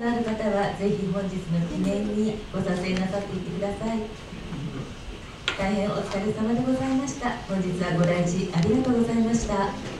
のある方はぜひ本日の記念にご撮影なさっていってください。大変お疲れ様でございました。本日はご来寺ありがとうございました。